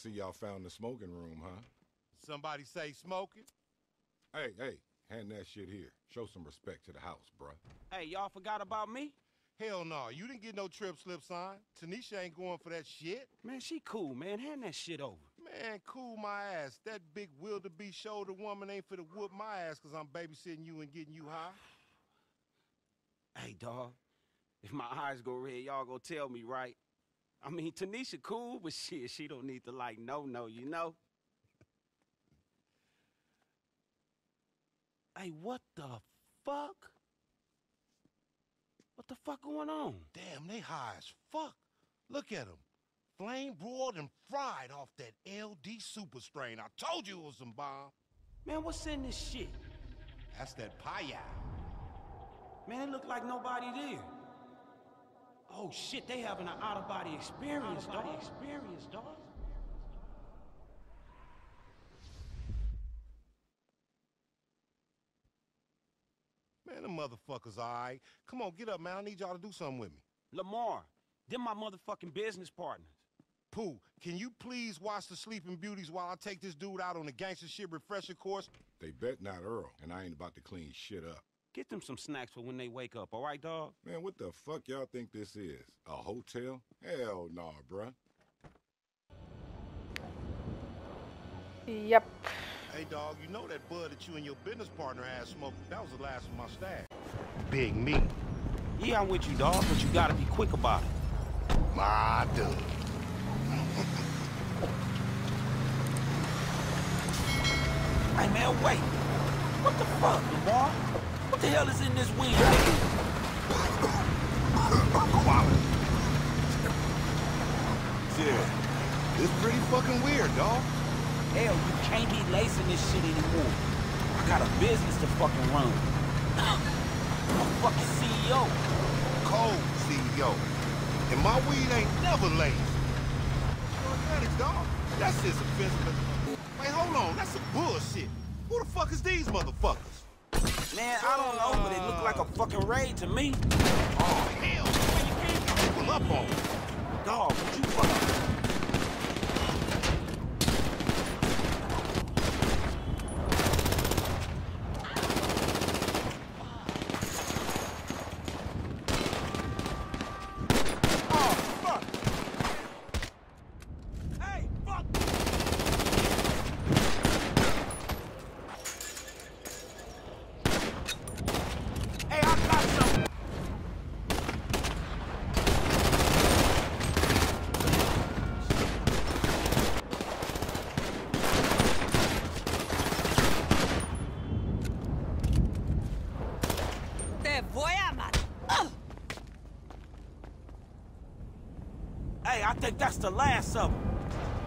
see y'all found the smoking room, huh? Somebody say smoking? Hey, hey, hand that shit here. Show some respect to the house, bruh. Hey, y'all forgot about me? Hell no, you didn't get no trip slip sign. Tanisha ain't going for that shit. Man, she cool, man. Hand that shit over. Man, cool my ass. That big wildebeest shoulder woman ain't for to whoop my ass because I'm babysitting you and getting you high. Hey, dog. If my eyes go red, y'all go tell me, right? I mean, Tanisha cool, but shit, she don't need to like no no, you know? hey, what the fuck? What the fuck going on? Damn, they high as fuck. Look at them. Flame broiled and fried off that LD super strain. I told you it was some bomb. Man, what's in this shit? That's that paya. Man, it look like nobody there. Oh shit, they having an out-of-body experience, dog. Experience, dog. Man, the motherfuckers all right. Come on, get up, man. I need y'all to do something with me. Lamar, them my motherfucking business partners. Pooh, can you please watch the Sleeping Beauties while I take this dude out on the gangster shit refresher course? They bet not Earl, and I ain't about to clean shit up. Get them some snacks for when they wake up, all right, dog? Man, what the fuck y'all think this is? A hotel? Hell nah, bruh. Yep. Hey, dog, you know that bud that you and your business partner had smoked? That was the last of my stash. Big me. Yeah, I'm with you, dog, but you gotta be quick about it. My dude. Hey, man, wait. What the fuck, Lamar? What the hell is in this wind? Yeah. It's pretty fucking weird, dog. Hell, you can't be lacing this shit anymore. I got a business to fucking run. I'm a fucking CEO. Cold CEO. And my weed ain't never laced. Organics, dog. That shit's offensive. Wait, hold on. That's some bullshit. Who the fuck is these motherfuckers? Man, I don't know, but it looked like a fucking raid to me. Oh, hell. You can't pull up on me. Dog, would you fucking... Oh, fuck! Hey, fuck! Hey, I got something! Te voy a matar. Hey, I think that's the last of them.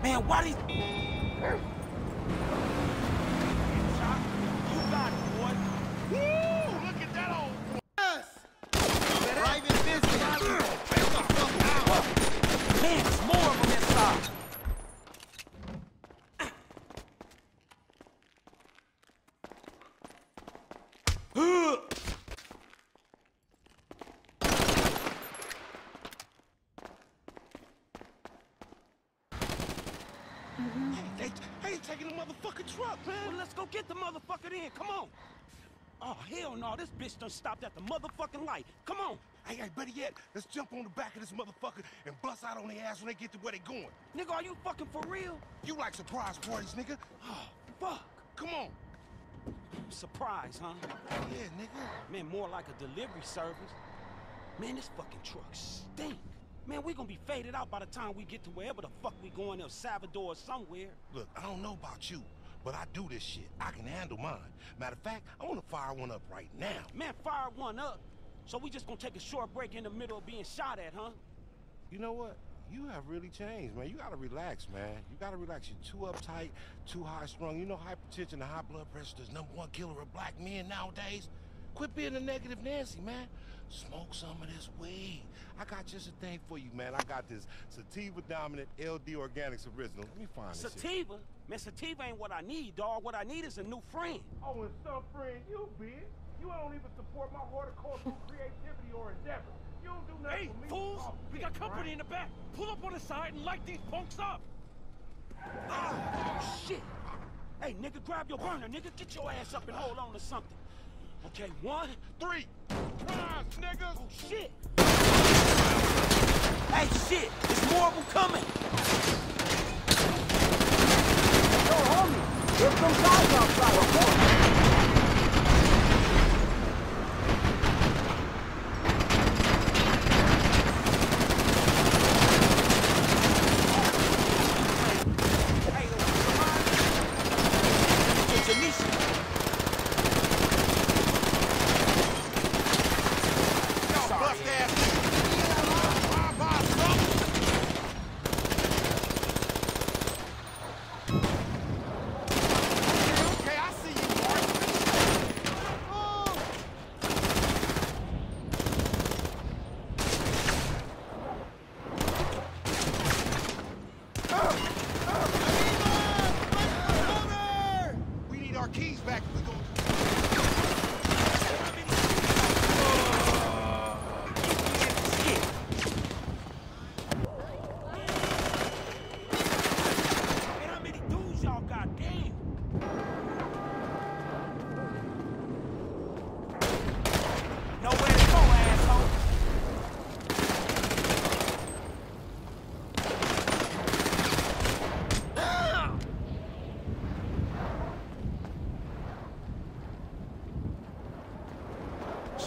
Man, why these... You got it, boy. Woo! Look at that old... Private business. Man, there's more of them inside. Hey, they ain't taking the motherfucking truck, man. Well, let's go get the motherfucker in. Come on. Oh, hell no. This bitch done stopped at the motherfucking light. Come on. Hey, hey, better yet, let's jump on the back of this motherfucker and bust out on their ass when they get to where they going. Nigga, are you fucking for real? You like surprise parties, nigga? Oh, fuck. Come on. Surprise, huh? Yeah, nigga. Man, more like a delivery service. Man, this fucking truck stink. Man, we gonna be faded out by the time we get to wherever the fuck we going, El Salvador or somewhere. Look, I don't know about you, but I do this shit. I can handle mine. Matter of fact, I want to fire one up right now. Man, fire one up. So we just gonna take a short break in the middle of being shot at, huh? You know what? You have really changed, man. You gotta relax, man. You gotta relax. You're too uptight, too high strung. You know hypertension and high blood pressure is number one killer of black men nowadays. Quit being a negative Nancy, man. Smoke some of this weed. I got just a thing for you, man. I got this sativa dominant LD Organics original. Let me find this. shit. Sativa? Man, sativa ain't what I need, dog. What I need is a new friend. Oh, and some friend you, bitch. You don't even support my horticultural creativity or endeavor. You don't do nothing Hey, for me. fools! Oh, we got company right? in the back. Pull up on the side and light these punks up. Oh, shit. Hey, nigga, grab your burner, nigga. Get your ass up and hold on to something. Okay, one, Three. Rise, niggas. Oh, shit! Hey, shit! There's more of them coming! Yo, homie, there's some guys outside, okay? Hey, come on! It's Anisha! Y'all bust ass niggas. Bye bye, son. Okay, I see you, boy. Oh. We need our keys back. We go. Shit! Man, how many dudes y'all got? Damn! Nowhere to go, asshole!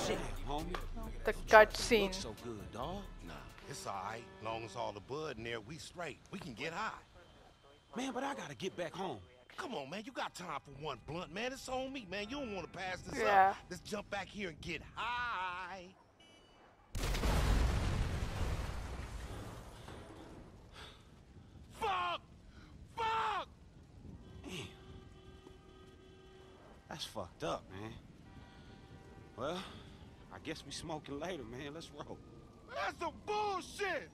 Shit, homie. The cutscene. Looks so good, dog. Nah, it's all right. Long as all the bud in there, we straight. We can get high. Man, but I gotta get back home. Come on, man. You got time for one blunt, man. It's on me, man. You don't want to pass this Yeah. up. Let's jump back here and get high. Fuck! Fuck! That's fucked up, man. Well, I guess we smoking later, man. Let's roll. That's some bullshit!